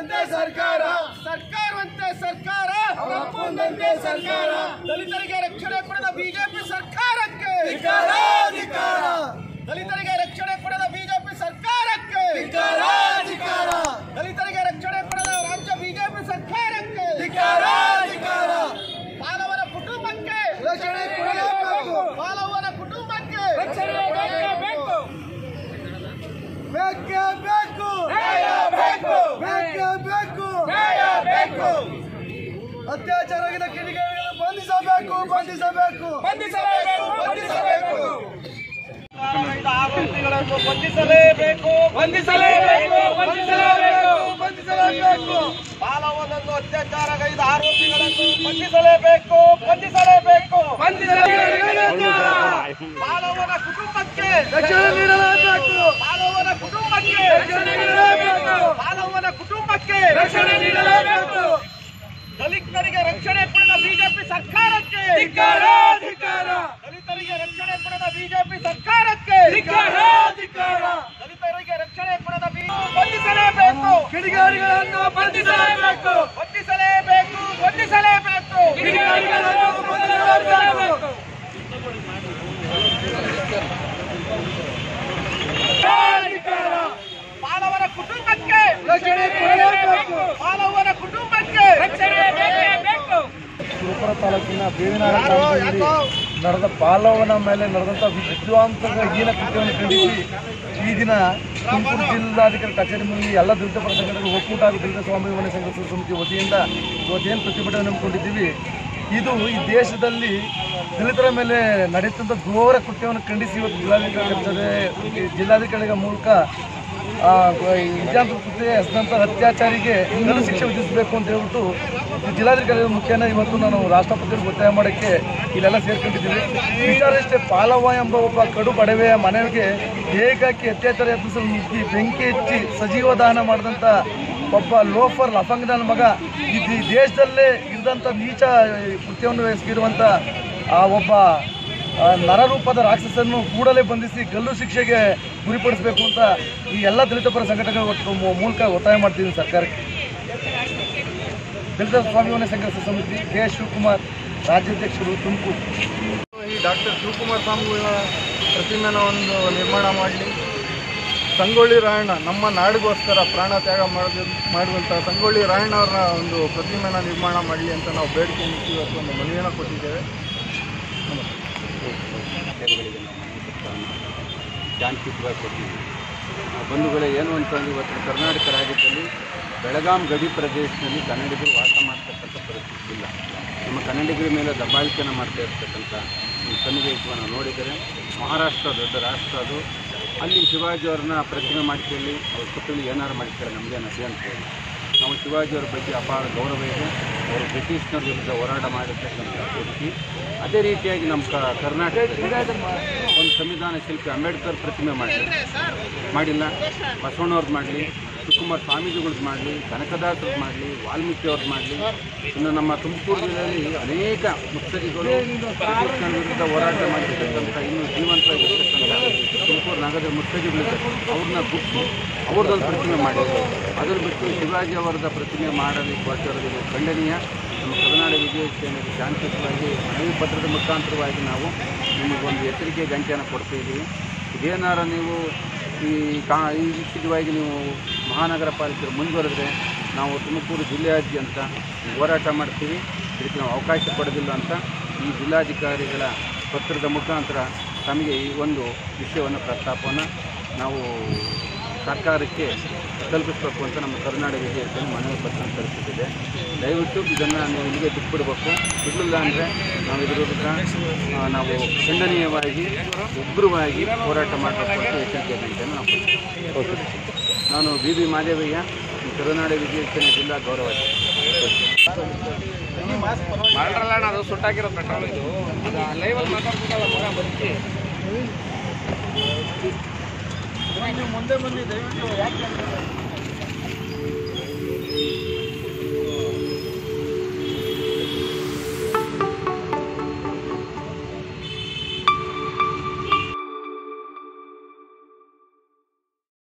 ನಮ್ಮೊಂದಂತೆ ಸರ್ಕಾರ. ಸರ್ಕಾರವಂತೆ ಸರ್ಕಾರ. ನಮ್ಮೊಂದಂತೆ ಸರ್ಕಾರ. ದಲಿತರಿಗೆ ರಕ್ಷಣೆ ಕೊಡದ ಬಿಜೆಪಿ ಸರ್ಕಾರಕ್ಕೆ. ಬಂಧಿಸಬೇಕು. ಬಂಧಿಸಬೇಕು. ಬಂಧಿಸಬೇಕು ಆರೋಪಿಗಳನ್ನು ಬಂಧಿಸಲೇಬೇಕು. ಬಂಧಿಸಲೇಬೇಕು. ಬಂಧಿಸಲೇಬೇಕು. ಬಂಧಿಸಲೇಬೇಕು. ಬಾಲವನನ್ನು ಅತ್ಯಾಚಾರಗೈದ ಆರೋಪಿಗಳನ್ನು ಬಂಧಿಸಲೇಬೇಕು. ಬಂಧಿಸಲೇಬೇಕು. ಬಾಲವನ ಕುಟುಂಬಕ್ಕೆ ರಕ್ಷಣೆ ನೀಡಲೇಬೇಕು ಬಾಲವನ ಕುಟುಂಬಕ್ಕೆ ರಕ್ಷಣೆ ನೀಡಲೇಬೇಕು ಬಾಲವನ ಕುಟುಂಬಕ್ಕೆ ರಕ್ಷಣೆ ನೀಡಲೇಬೇಕು ದಲಿತರಿಗೆ ರಕ್ಷಣೆ ಕೊಡದ ಬಿಜೆಪಿ ಧಿಕಾರ ಧಿಕ್ಕಾರ ದಲಿತರಿಗೆ ರಕ್ಷಣೆ ಕೊಡದ ಬಿಜೆಪಿ ಸರ್ಕಾರಕ್ಕೆ. ಧಿಕಾರ ಧಿಕಾರ ದಲಿತರಿಗೆ ರಕ್ಷಣೆ ಕೊಡದ ಬಂಧಿಸಲೇಬೇಕು. ಕಿಡಿಗಾರಿಗಳನ್ನು ಬಂಧಿಸಲೇಬೇಕು ಬಂಧಿಸಲೇಬೇಕು ಕಿಡಿಗೇಡಿಗಳನ್ನು ಬಂಧಿಸಲೇಬೇಕು ಧಿಕ್ಕಾರ ಮಾನವನ ಕುಟುಂಬಕ್ಕೆ ರಕ್ಷಣೆ ಕೊಡಲೇಬೇಕು ಮಾನವನ ಕುಟುಂಬಕ್ಕೆ ರಕ್ಷಣೆ ಬೇಕು ಸುರಪುರ ಗ್ರಾಮದಲ್ಲಿ ನಡೆದ ಪಾಲವನ ಮೇಲೆ ನಡೆದಂಥ ವಿದ್ವಾಂಸದ ಹೀನ ಕೃತ್ಯವನ್ನು ಖಂಡಿಸಿ ಈ ದಿನ ತುಮಕೂರು ಜಿಲ್ಲಾಧಿಕಾರಿ ಕಚೇರಿ ಮುಂದೆ ಎಲ್ಲ ದಲಿತ ಪರ ಸಂಘಟನೆಗಳು ಒಕ್ಕೂಟ ಹಾಗೂ ದಲಿತ ಸ್ವಾಭಿಮಾನಿ ಸಂಘರ್ಷ ಸಮಿತಿ ವತಿಯಿಂದ ಇವತ್ತೇನು ಪ್ರತಿಭಟನೆ ನಂಬಿಕೊಂಡಿದ್ದೀವಿ ಇದು ಈ ದೇಶದಲ್ಲಿ ದಲಿತರ ಮೇಲೆ ನಡೆಯುತ್ತಂಥ ಘೋರ ಕೃತ್ಯವನ್ನು ಖಂಡಿಸಿ ಇವತ್ತು ಜಿಲ್ಲಾಧಿಕಾರಿ ಜಿಲ್ಲಾಧಿಕಾರಿಗಳ ಮೂಲಕ ವಿದ್ಯಾರ್ಥಿ ಕೃತ್ಯ ಎಸೆದಂಥ ಅತ್ಯಾಚಾರಿಗೆ ಇನ್ನೂ ಶಿಕ್ಷೆ ವಿಧಿಸಬೇಕು ಅಂತ ಹೇಳ್ಬಿಟ್ಟು ಜಿಲ್ಲಾಧಿಕಾರಿ ಮುಖ್ಯನ ಇವತ್ತು ನಾನು ರಾಷ್ಟ್ರಪತಿಯವ್ರಿಗೆ ಒತ್ತಾಯ ಮಾಡೋಕ್ಕೆ ಇಲ್ಲೆಲ್ಲ ಸೇರ್ಕೊಂಡಿದ್ದೀವಿ. ವಿಚಾರಷ್ಟೇ ಪಾಲವ ಎಂಬ ಒಬ್ಬ ಕಡು ಬಡವೆಯ ಮನೆಗೆ ಏಕಾಕಿ ಅತ್ಯಾಚಾರ ಯತ್ನಿಸಲು ನುಗ್ಗಿ ಬೆಂಕಿ ಹಚ್ಚಿ ಸಜೀವ ದಹನ ಮಾಡಿದಂಥ ಒಬ್ಬ ಲೋಫರ್ ಲಫಂಗನ ಮಗ. ಈ ದೇಶದಲ್ಲೇ ಇದ್ದಂಥ ನೀಚ ಕೃತ್ಯವನ್ನು ಎಸಗಿರುವಂಥ ಆ ಒಬ್ಬ ನರರೂಪದ ರಾಕ್ಷಸನ್ನು ಕೂಡಲೇ ಬಂಧಿಸಿ ಗಲ್ಲು ಶಿಕ್ಷೆಗೆ ಗುರಿಪಡಿಸಬೇಕು ಅಂತ ಈ ಎಲ್ಲ ದಲಿತ ಪರ ಸಂಘಟನೆಗಳ ಮೂಲಕ ಒತ್ತಾಯ ಮಾಡ್ತೀನಿ ಸರ್ಕಾರಕ್ಕೆ. ದಲಿತ ಸ್ವಾಮಿ ಸಂಘರ್ಷ ಸಮಿತಿ ಕೆ. ಶಿವಕುಮಾರ್ ರಾಜ್ಯಾಧ್ಯಕ್ಷರು ತುಮಕೂರು. ಈ ಡಾಕ್ಟರ್ ಶಿವಕುಮಾರ್ ಸ್ವಾಮಿಗಳ ಪ್ರತಿಮೆನ ಒಂದು ನಿರ್ಮಾಣ ಮಾಡಲಿ. ಸಂಗೊಳ್ಳಿ ರಾಯಣ್ಣ ನಮ್ಮ ನಾಡಿಗೋಸ್ಕರ ಪ್ರಾಣ ತ್ಯಾಗ ಮಾಡಿದ ಮಾಡುವಂಥ ಸಂಗೊಳ್ಳಿ ರಾಯಣ್ಣ ಅವರ ಒಂದು ಪ್ರತಿಮೆನ ನಿರ್ಮಾಣ ಮಾಡಲಿ ಅಂತ ನಾವು ಬೇಡಿಕೆ ಇವತ್ತು ಒಂದು ಮನವಿಯನ್ನು ಕೊಟ್ಟಿದ್ದೇವೆ. ಶಾಂತಿಯುತವಾಗಿ ಕೊಟ್ಟಿದ್ದೀವಿ. ಆ ಬಂಧುಗಳೇ ಏನು ಅಂತಂದು ಇವತ್ತು ಕರ್ನಾಟಕ ರಾಜ್ಯದಲ್ಲಿ ಬೆಳಗಾಂ ಗಡಿ ಪ್ರದೇಶದಲ್ಲಿ ಕನ್ನಡಿಗರು ವಾಸ ಮಾಡ್ತಕ್ಕಂಥ ಪರಿಸ್ಥಿತಿ ಇಲ್ಲ. ನಮ್ಮ ಕನ್ನಡಿಗರ ಮೇಲೆ ದಬ್ಬಾಳಿಕೆಯನ್ನು ಮಾಡ್ತಾ ಇರ್ತಕ್ಕಂಥ ಈ ಸನ್ನಿವೇಶವನ್ನು ನೋಡಿದರೆ ಮಹಾರಾಷ್ಟ್ರ ದೊಡ್ಡ ರಾಷ್ಟ್ರ ಅದು. ಅಲ್ಲಿ ಶಿವಾಜಿ ಅವ್ರನ್ನ ಪ್ರತಿಮೆ ಮಾಡ್ಕೊಳ್ಳಿ ಅವ್ರ ಸುತ್ತಲೂ ಏನಾರು ಮಾಡ್ಕೊಳ್ಳಿ ನಮಗೆ ಅದೇ ಅಂತ ಹೇಳಿ ನಾವು ಶಿವಾಜಿಯವರ ಬಗ್ಗೆ ಅಪಾರ ಗೌರವ ಇದೆ. ಅವರು ಬ್ರಿಟಿಷ್ನವ್ರ ವಿರುದ್ಧ ಹೋರಾಟ ಮಾಡಿರ್ತಕ್ಕಂಥ ವ್ಯಕ್ತಿ. ಅದೇ ರೀತಿಯಾಗಿ ನಮ್ಮ ಕ, ಕರ್ನಾಟಕದಲ್ಲಿ ಒಂದು ಸಂವಿಧಾನ ಶಿಲ್ಪಿ ಅಂಬೇಡ್ಕರ್ ಪ್ರತಿಮೆ ಮಾಡಲಿ ಮಾಡಿಲ್ಲ. ಬಸವಣ್ಣವ್ರದ್ದು ಮಾಡಲಿ. ಶಿವಕುಮಾರ್ ಸ್ವಾಮೀಜಿಗಳದ್ದು ಮಾಡಲಿ ಕನಕದಾಸರದ್ದು ಮಾಡಲಿ, ವಾಲ್ಮೀಕಿ ಅವ್ರದ್ದು ಮಾಡಲಿ, ಇನ್ನು ನಮ್ಮ ತುಮಕೂರು ಜಿಲ್ಲೆಯಲ್ಲಿ ಅನೇಕ ಬ್ರಿಟಿಷ್ನರ ವಿರುದ್ಧ ಹೋರಾಟ ಮಾಡಿರ್ತಕ್ಕಂಥ ಇನ್ನೂ ಜೀವಂತವಾಗಿರ್ತಕ್ಕಂಥ ತುಮಕೂರು ನಗರದ ಮುತ್ಸದಿಗಳಿದ್ದಾರೆ ಅವ್ರನ್ನ ಗುಟ್ಟು ಅವ್ರದ್ದೊಂದು ಪ್ರತಿಮೆ ಮಾಡಿದ್ರು ಅದರ ಬಿಟ್ಟು ಶಿವಾಜಿ ಅವರದ ಪ್ರತಿಮೆ ಮಾಡಲಿಕ್ಕೆ ಹೊರಟಿರೋದು ಖಂಡನೀಯ. ನಮ್ಮ ಕರ್ನಾಟಕ ಸೇನೆಗೆ ಶಾಂತಿಯುತವಾಗಿ, ಮನವಿ ಪತ್ರದ ಮುಖಾಂತರವಾಗಿ ನಾವು ನಿಮಗೊಂದು ಎಚ್ಚರಿಕೆ ಗಂಟೆಯನ್ನು ಕೊಡ್ತಾ ಇದ್ದೀವಿ. ಇದೇನಾರ ನೀವು ಈ ಕಾ ಈ ವಿಷಯವಾಗಿ ನೀವು ಮಹಾನಗರ ಪಾಲಿಕರು ಮುಂದುವರೆದ್ರೆ ನಾವು ತುಮಕೂರು ಜಿಲ್ಲೆಯಾದ್ಯಂತ ಹೋರಾಟ ಮಾಡ್ತೀವಿ. ಇದಕ್ಕೆ ನಾವು ಅವಕಾಶ ಕೊಡೋದಿಲ್ಲ ಅಂತ ಈ ಜಿಲ್ಲಾಧಿಕಾರಿಗಳ ಪತ್ರದ ಮುಖಾಂತರ ತಮಗೆ ಈ ಒಂದು ವಿಷಯವನ್ನು ಪ್ರಸ್ತಾಪವನ್ನು ನಾವು ಸರ್ಕಾರಕ್ಕೆ ತಲುಪಿಸಬೇಕು ಅಂತ ನಮ್ಮ ಕರ್ನಾಟಕ ವಿಜಯಕ್ಕೆ ಮನವಿ ಪತ್ರ ತಲುಪಿಸಿದೆ. ದಯವಿಟ್ಟು ಇದನ್ನು ನೀವು ಇಲ್ಲಿಗೆ ಬಿಟ್ಬಿಡ್ಬೇಕು. ಬಿಡಲಿಲ್ಲ ಅಂದರೆ ನಾವು ಇದ್ರ ವಿರುದ್ಧ ನಾವು ಖಂಡನೀಯವಾಗಿ, ಉಗ್ರವಾಗಿ ಹೋರಾಟ ಮಾಡಬೇಕು ಅಂತ ಎಚ್ಚರಿಕೆ ಗಂಟೆಯನ್ನು ನಾವು ನಾನು ಬಿ ಬಿ ಮಾದೇವಯ್ಯ ಕರುನಾಡ ವಿಜಯಕ್ಕೆ ಜಿಲ್ಲಾ ಗೌರವ ಮಾಡ್ರಲ್ಲ ಅದು ಸುಟ್ಟಾಗಿರೋ ಪೆಟ್ರೋಲ್ ಇದು. ಲೈವಲ್ಲಿ ಮಾತಾಡ್ತಿದ್ದಲ್ಲ ಮಗ ಬದುಕಿ ಮುಂದೆ ಬನ್ನಿ ದಯವಿಟ್ಟು ಯಾಕೆ